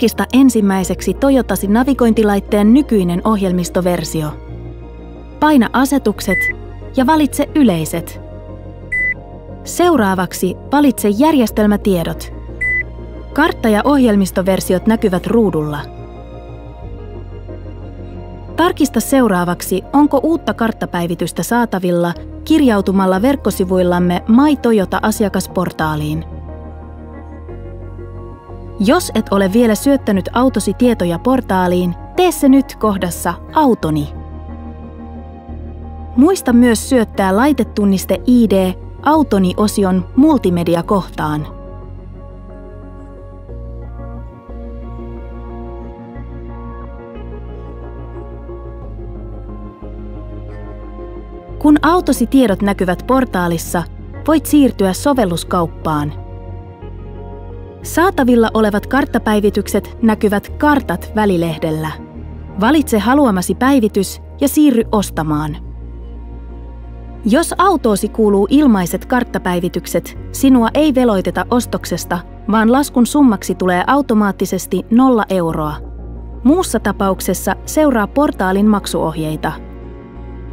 Tarkista ensimmäiseksi Toyotasi navigointilaitteen nykyinen ohjelmistoversio. Paina asetukset ja valitse yleiset. Seuraavaksi valitse järjestelmätiedot. Kartta- ja ohjelmistoversiot näkyvät ruudulla. Tarkista seuraavaksi, onko uutta karttapäivitystä saatavilla kirjautumalla verkkosivuillamme My Toyota-asiakasportaaliin. Jos et ole vielä syöttänyt autosi tietoja portaaliin, tee se nyt kohdassa Autoni. Muista myös syöttää laitetunniste ID Autoni-osion multimedia-kohtaan. Kun autosi tiedot näkyvät portaalissa, voit siirtyä sovelluskauppaan. Saatavilla olevat karttapäivitykset näkyvät Kartat välilehdellä. Valitse haluamasi päivitys ja siirry ostamaan. Jos autoosi kuuluu ilmaiset karttapäivitykset, sinua ei veloiteta ostoksesta, vaan laskun summaksi tulee automaattisesti 0 euroa. Muussa tapauksessa seuraa portaalin maksuohjeita.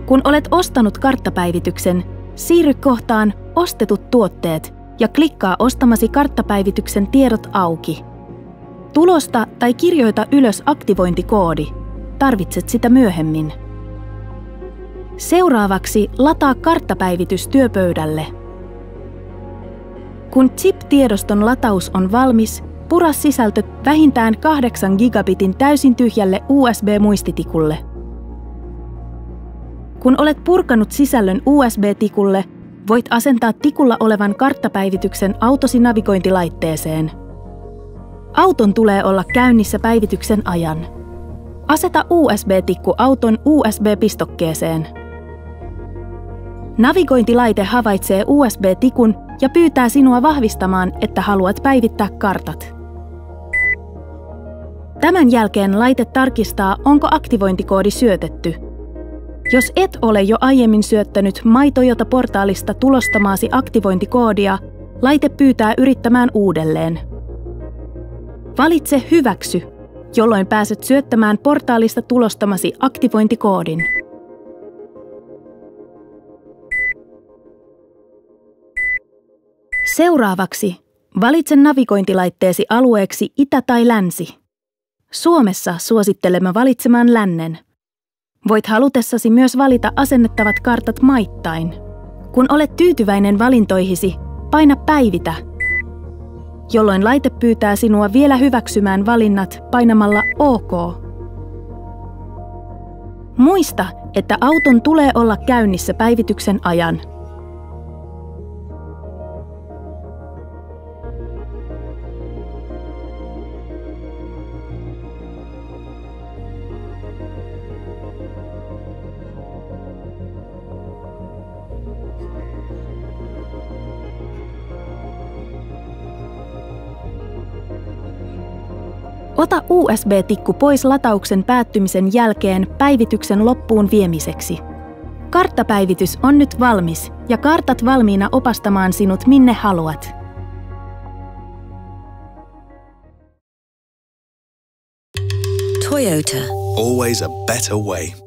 Kun olet ostanut karttapäivityksen, siirry kohtaan Ostetut tuotteet ja klikkaa ostamasi karttapäivityksen tiedot auki. Tulosta tai kirjoita ylös aktivointikoodi. Tarvitset sitä myöhemmin. Seuraavaksi lataa karttapäivitys työpöydälle. Kun chip-tiedoston lataus on valmis, pura sisältö vähintään 8 gigabitin täysin tyhjälle USB-muistitikulle. Kun olet purkanut sisällön USB-tikulle, voit asentaa tikulla olevan karttapäivityksen autosi navigointilaitteeseen. Auton tulee olla käynnissä päivityksen ajan. Aseta USB-tikku auton USB-pistokkeeseen. Navigointilaite havaitsee USB-tikun ja pyytää sinua vahvistamaan, että haluat päivittää kartat. Tämän jälkeen laite tarkistaa, onko aktivointikoodi syötetty – jos et ole jo aiemmin syöttänyt MyToyota-portaalista tulostamaasi aktivointikoodia, laite pyytää yrittämään uudelleen. Valitse Hyväksy, jolloin pääset syöttämään portaalista tulostamasi aktivointikoodin. Seuraavaksi valitse navigointilaitteesi alueeksi itä tai länsi. Suomessa suosittelemme valitsemaan lännen – Voit halutessasi myös valita asennettavat kartat maittain. Kun olet tyytyväinen valintoihisi, paina päivitä, jolloin laite pyytää sinua vielä hyväksymään valinnat painamalla OK. Muista, että auton tulee olla käynnissä päivityksen ajan – Ota USB-tikku pois latauksen päättymisen jälkeen päivityksen loppuun viemiseksi. Karttapäivitys on nyt valmis ja kartat valmiina opastamaan sinut minne haluat. Toyota. Always a better way.